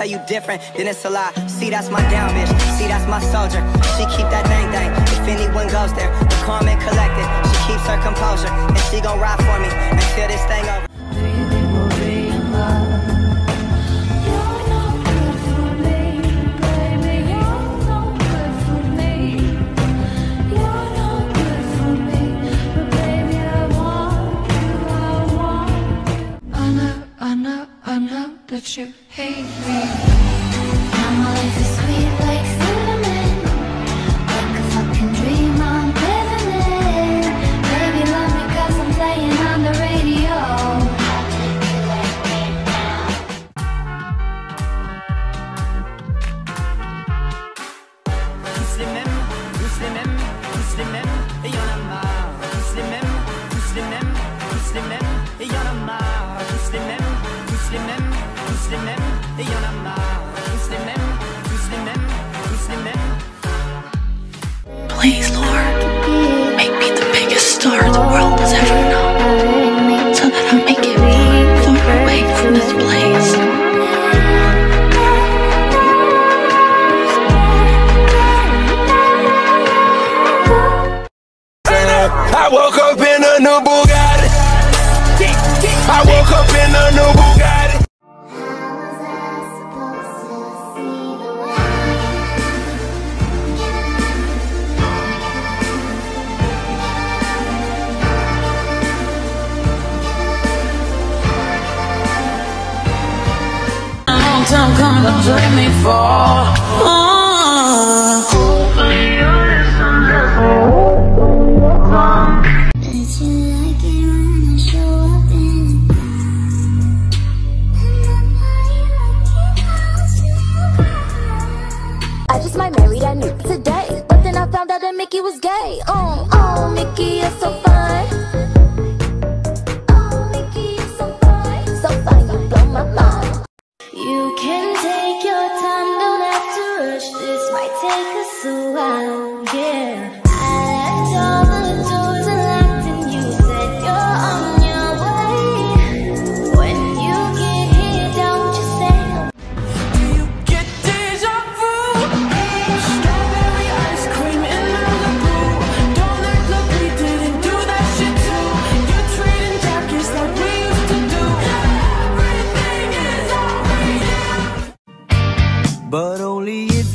tell you different, then it's a lie. See, that's my down bitch. See, that's my soldier. She keep that dang dang. If anyone goes there, the calm and collected. She keeps her composure, and she gon' ride for me know, I know that you hate me. Now my life is. I woke up in a new Bugatti. I woke up in a new Bugatti. Long time coming, don't let me fall. today. But then I found out that Mickey was gay. Oh, oh, Mickey is so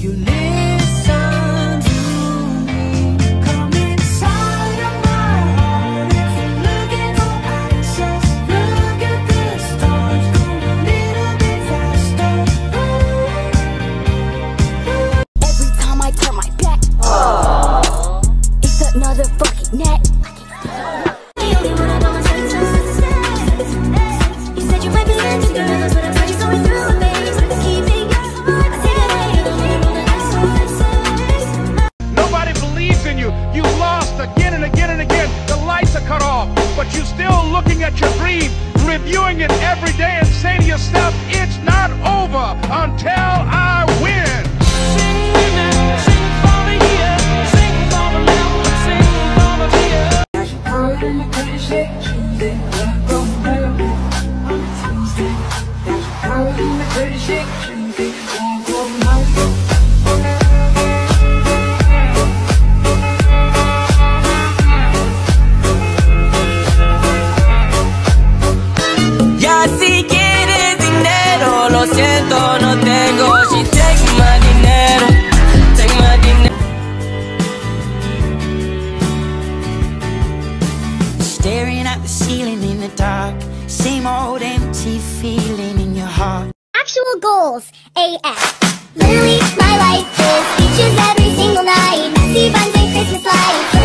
you live you're still looking at your dream, reviewing it every day, and saying to yourself, it's not over until I win. Sing for the year, sing for the love, sing for the fear. the dark. Same old empty feeling in your heart. Actual goals AF. Literally, my life is every single night. Messy buns and Christmas lights.